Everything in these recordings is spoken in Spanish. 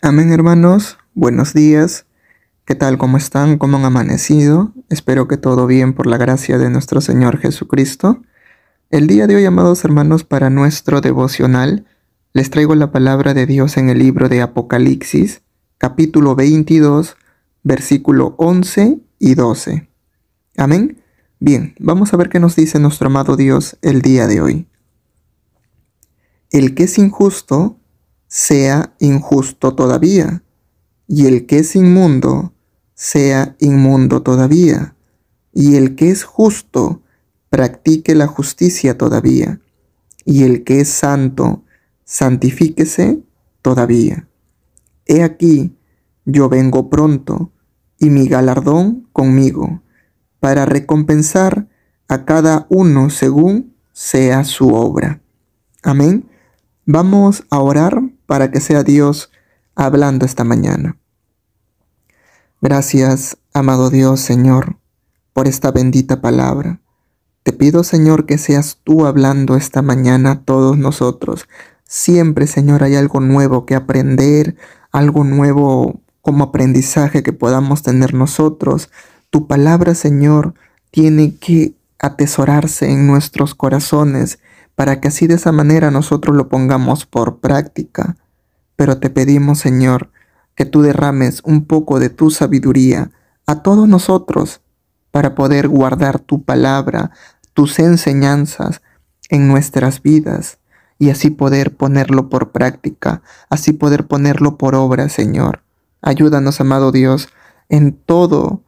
Amén hermanos, buenos días. ¿Qué tal? ¿Cómo están? ¿Cómo han amanecido? Espero que todo bien por la gracia de nuestro Señor Jesucristo. El día de hoy, amados hermanos, para nuestro devocional, les traigo la palabra de Dios en el libro de Apocalipsis, capítulo 22, versículo 11 y 12. Amén. Bien, vamos a ver qué nos dice nuestro amado Dios el día de hoy. El que es injusto, sea injusto todavía, y el que es inmundo, sea inmundo todavía, y el que es justo, practique la justicia todavía, y el que es santo, santifíquese todavía. He aquí, yo vengo pronto, y mi galardón conmigo, para recompensar a cada uno según sea su obra. Amén. Vamos a orar para que sea Dios hablando esta mañana. Gracias, amado Dios, Señor, por esta bendita palabra. Te pido, Señor, que seas tú hablando esta mañana a todos nosotros. Siempre, Señor, hay algo nuevo que aprender, algo nuevo como aprendizaje que podamos tener nosotros. Tu palabra, Señor, tiene que atesorarse en nuestros corazones para que así de esa manera nosotros lo pongamos por práctica. Pero te pedimos, Señor, que tú derrames un poco de tu sabiduría a todos nosotros para poder guardar tu palabra, tus enseñanzas en nuestras vidas y así poder ponerlo por práctica, así poder ponerlo por obra, Señor. Ayúdanos, amado Dios, en todo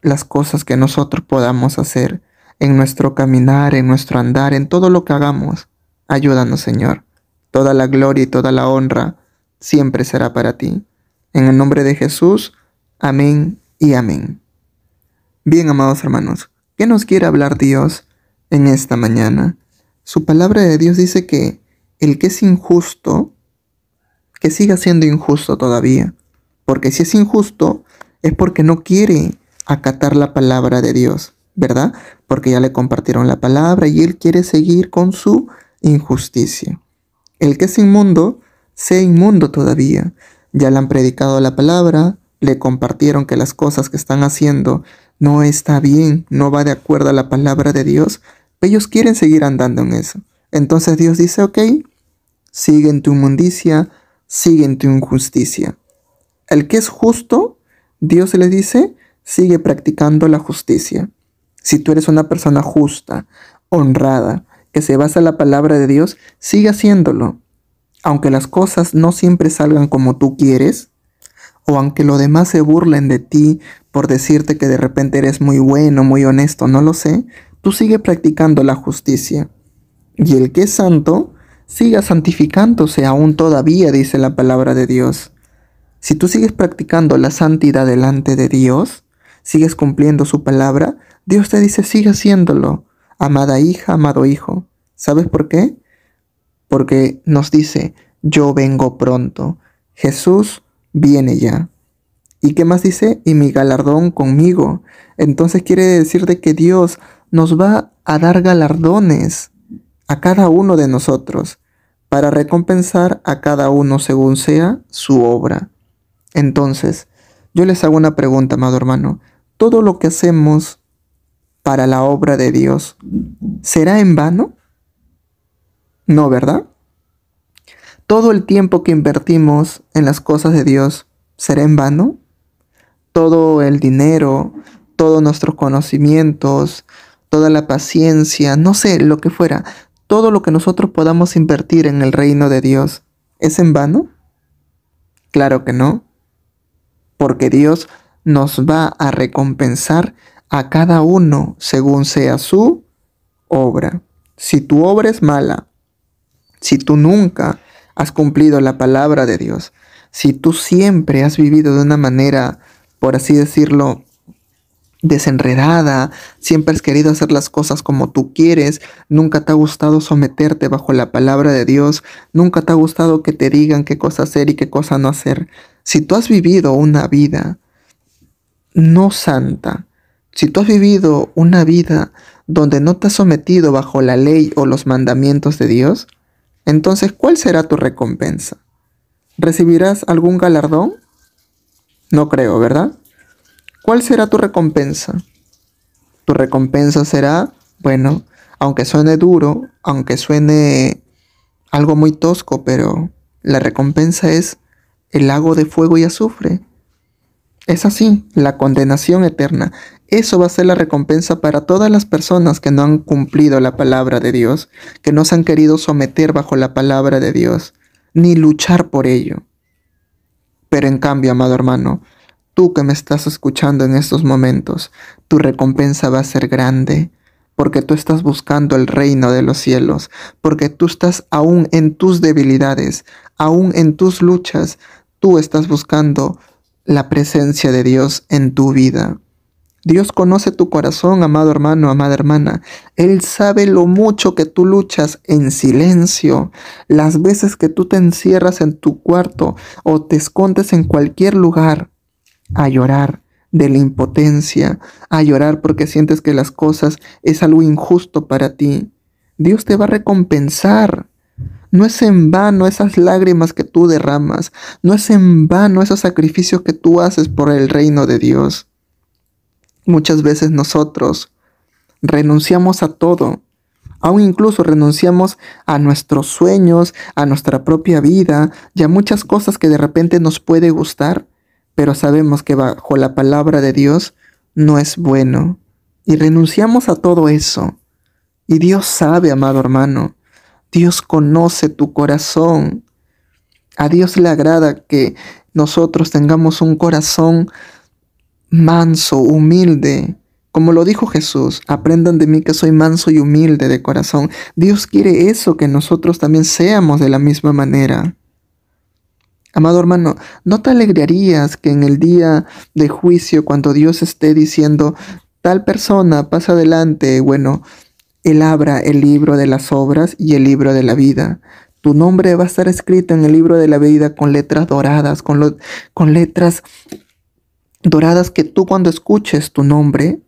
las cosas que nosotros podamos hacer en nuestro caminar, en nuestro andar, en todo lo que hagamos. Ayúdanos, Señor. Toda la gloria y toda la honra siempre será para ti. En el nombre de Jesús, amén y amén. Bien, amados hermanos, ¿qué nos quiere hablar Dios en esta mañana? Su palabra de Dios dice que el que es injusto, que siga siendo injusto todavía. Porque si es injusto, es porque no quiere acatar la palabra de Dios. ¿Verdad? Porque ya le compartieron la palabra y él quiere seguir con su injusticia. El que es inmundo, sea inmundo todavía. Ya le han predicado la palabra, le compartieron que las cosas que están haciendo no está bien, no va de acuerdo a la palabra de Dios. Ellos quieren seguir andando en eso. Entonces Dios dice, ok, sigue en tu inmundicia, sigue en tu injusticia. El que es justo, Dios le dice, sigue practicando la justicia. Si tú eres una persona justa, honrada, que se basa en la palabra de Dios, sigue haciéndolo. Aunque las cosas no siempre salgan como tú quieres, o aunque los demás se burlen de ti por decirte que de repente eres muy bueno, muy honesto, no lo sé, tú sigue practicando la justicia. Y el que es santo, siga santificándose aún todavía, dice la palabra de Dios. Si tú sigues practicando la santidad delante de Dios, sigues cumpliendo su palabra, Dios te dice, sigue haciéndolo, amada hija, amado hijo. ¿Sabes por qué? Porque nos dice, yo vengo pronto. Jesús viene ya. ¿Y qué más dice? Y mi galardón conmigo. Entonces quiere decir de que Dios nos va a dar galardones a cada uno de nosotros para recompensar a cada uno según sea su obra. Entonces, yo les hago una pregunta, amado hermano. ¿Todo lo que hacemos para la obra de Dios, ¿será en vano? No, ¿verdad? ¿Todo el tiempo que invertimos en las cosas de Dios será en vano? Todo el dinero, todos nuestros conocimientos, toda la paciencia, no sé, lo que fuera, todo lo que nosotros podamos invertir en el reino de Dios, ¿es en vano? Claro que no, porque Dios nos va a recompensar a cada uno según sea su obra. Si tu obra es mala, si tú nunca has cumplido la palabra de Dios, si tú siempre has vivido de una manera, por así decirlo, desenredada, siempre has querido hacer las cosas como tú quieres, nunca te ha gustado someterte bajo la palabra de Dios, nunca te ha gustado que te digan qué cosa hacer y qué cosa no hacer. Si tú has vivido una vida no santa, si tú has vivido una vida donde no te has sometido bajo la ley o los mandamientos de Dios, entonces ¿cuál será tu recompensa? ¿Recibirás algún galardón? No creo, ¿verdad? ¿Cuál será tu recompensa? Tu recompensa será, bueno, aunque suene duro, aunque suene algo muy tosco, pero la recompensa es el lago de fuego y azufre. Es así, la condenación eterna. Eso va a ser la recompensa para todas las personas que no han cumplido la palabra de Dios, que no se han querido someter bajo la palabra de Dios, ni luchar por ello. Pero en cambio, amado hermano, tú que me estás escuchando en estos momentos, tu recompensa va a ser grande, porque tú estás buscando el reino de los cielos, porque tú estás aún en tus debilidades, aún en tus luchas, tú estás buscando la presencia de Dios en tu vida. Dios conoce tu corazón, amado hermano, amada hermana. Él sabe lo mucho que tú luchas en silencio, las veces que tú te encierras en tu cuarto o te escondes en cualquier lugar a llorar de la impotencia, a llorar porque sientes que las cosas es algo injusto para ti. Dios te va a recompensar. No es en vano esas lágrimas que tú derramas, no es en vano esos sacrificios que tú haces por el reino de Dios. Muchas veces nosotros renunciamos a todo, aún incluso renunciamos a nuestros sueños, a nuestra propia vida y a muchas cosas que de repente nos puede gustar, pero sabemos que bajo la palabra de Dios no es bueno. Y renunciamos a todo eso. Y Dios sabe, amado hermano, Dios conoce tu corazón. A Dios le agrada que nosotros tengamos un corazón manso, humilde. Como lo dijo Jesús, aprendan de mí que soy manso y humilde de corazón. Dios quiere eso, que nosotros también seamos de la misma manera. Amado hermano, ¿no te alegrarías que en el día de juicio, cuando Dios esté diciendo, tal persona pasa adelante, bueno, él abra el libro de las obras y el libro de la vida. Tu nombre va a estar escrito en el libro de la vida con letras doradas, con, con letras doradas que tú cuando escuches tu nombre,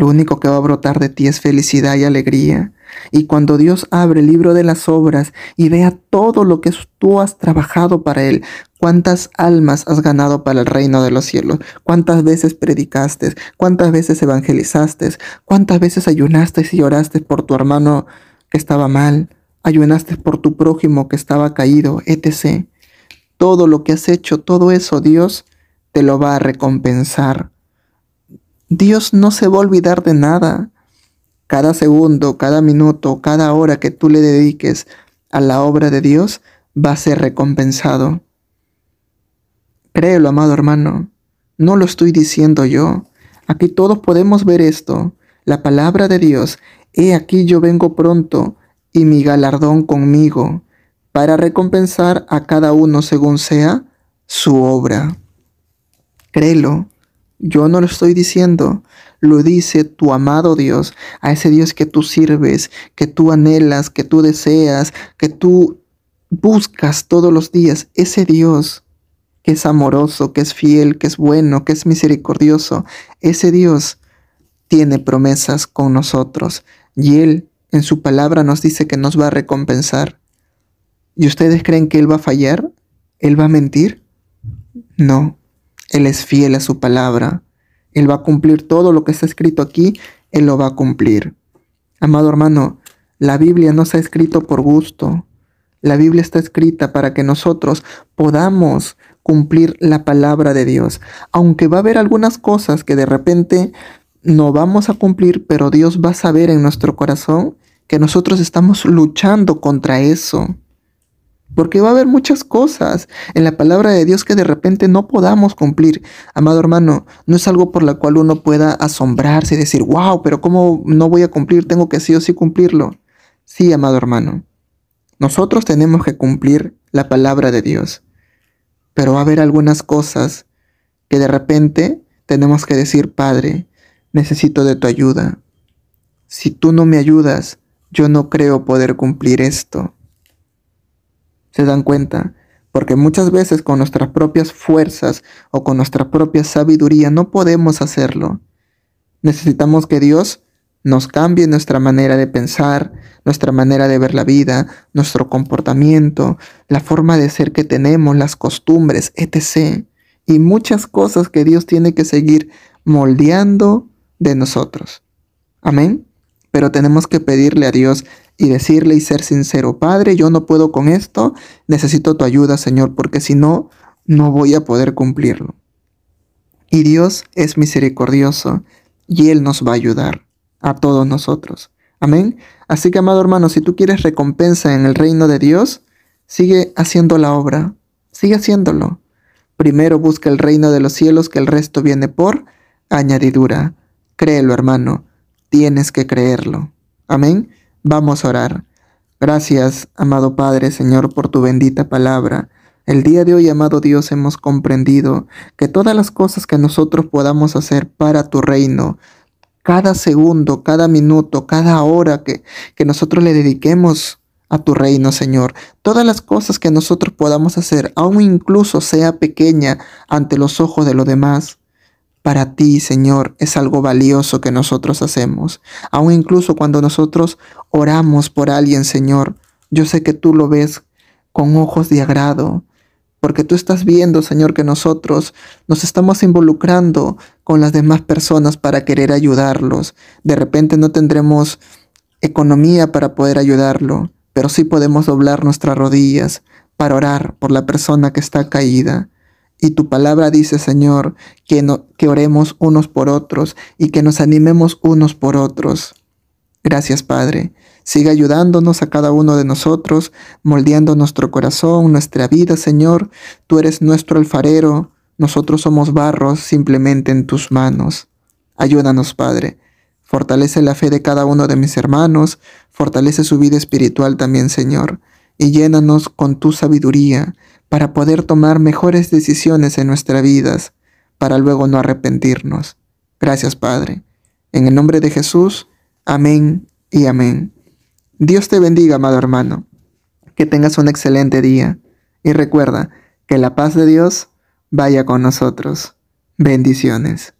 lo único que va a brotar de ti es felicidad y alegría. Y cuando Dios abre el libro de las obras y vea todo lo que tú has trabajado para Él, cuántas almas has ganado para el reino de los cielos, cuántas veces predicaste, cuántas veces evangelizaste, cuántas veces ayunaste y lloraste por tu hermano que estaba mal, ayunaste por tu prójimo que estaba caído, etc. Todo lo que has hecho, todo eso Dios te lo va a recompensar. Dios no se va a olvidar de nada. Cada segundo, cada minuto, cada hora que tú le dediques a la obra de Dios va a ser recompensado. Créelo, amado hermano, no lo estoy diciendo yo. Aquí todos podemos ver esto. La palabra de Dios, he aquí yo vengo pronto y mi galardón conmigo, para recompensar a cada uno según sea su obra. Créelo, yo no lo estoy diciendo, lo dice tu amado Dios, a ese Dios que tú sirves, que tú anhelas, que tú deseas, que tú buscas todos los días, ese Dios que es amoroso, que es fiel, que es bueno, que es misericordioso, ese Dios tiene promesas con nosotros y Él en su palabra nos dice que nos va a recompensar. ¿Y ustedes creen que Él va a fallar? ¿Él va a mentir? No. Él es fiel a su palabra. Él va a cumplir todo lo que está escrito aquí, Él lo va a cumplir. Amado hermano, la Biblia no se ha escrito por gusto. La Biblia está escrita para que nosotros podamos cumplir la palabra de Dios. Aunque va a haber algunas cosas que de repente no vamos a cumplir, pero Dios va a saber en nuestro corazón que nosotros estamos luchando contra eso. Porque va a haber muchas cosas en la palabra de Dios que de repente no podamos cumplir. Amado hermano, no es algo por la cual uno pueda asombrarse y decir, wow, pero ¿cómo no voy a cumplir? Tengo que sí o sí cumplirlo. Sí, amado hermano. Nosotros tenemos que cumplir la palabra de Dios. Pero va a haber algunas cosas que de repente tenemos que decir, Padre, necesito de tu ayuda. Si tú no me ayudas, yo no creo poder cumplir esto. ¿Se dan cuenta? Porque muchas veces con nuestras propias fuerzas o con nuestra propia sabiduría no podemos hacerlo. Necesitamos que Dios nos cambie nuestra manera de pensar, nuestra manera de ver la vida, nuestro comportamiento, la forma de ser que tenemos, las costumbres, etc. Y muchas cosas que Dios tiene que seguir moldeando de nosotros. Amén. Pero tenemos que pedirle a Dios y decirle y ser sincero, Padre, yo no puedo con esto, necesito tu ayuda, Señor, porque si no, no voy a poder cumplirlo. Y Dios es misericordioso y Él nos va a ayudar a todos nosotros. Amén. Así que, amado hermano, si tú quieres recompensa en el reino de Dios, sigue haciendo la obra, sigue haciéndolo. Primero busca el reino de los cielos, que el resto viene por añadidura. Créelo, hermano, tienes que creerlo. Amén. Vamos a orar. Gracias, amado Padre, Señor, por tu bendita palabra. El día de hoy, amado Dios, hemos comprendido que todas las cosas que nosotros podamos hacer para tu reino, cada segundo, cada minuto, cada hora que, que nosotros le dediquemos a tu reino, Señor. Todas las cosas que nosotros podamos hacer, aun incluso sea pequeña ante los ojos de los demás, para ti, Señor, es algo valioso que nosotros hacemos. Aun incluso cuando nosotros oramos por alguien, Señor, yo sé que tú lo ves con ojos de agrado, porque tú estás viendo, Señor, que nosotros nos estamos involucrando con las demás personas para querer ayudarlos. De repente no tendremos economía para poder ayudarlo, pero sí podemos doblar nuestras rodillas para orar por la persona que está caída. Y tu palabra dice, Señor, que, no, que oremos unos por otros y que nos animemos unos por otros. Gracias, Padre. Sigue ayudándonos a cada uno de nosotros, moldeando nuestro corazón, nuestra vida, Señor. Tú eres nuestro alfarero, nosotros somos barros simplemente en tus manos. Ayúdanos, Padre. Fortalece la fe de cada uno de mis hermanos, fortalece su vida espiritual también, Señor, y llénanos con tu sabiduría para poder tomar mejores decisiones en nuestras vidas, para luego no arrepentirnos. Gracias, Padre. En el nombre de Jesús, amén y amén. Dios te bendiga, amado hermano. Que tengas un excelente día. Y recuerda que la paz de Dios vaya con nosotros. Bendiciones.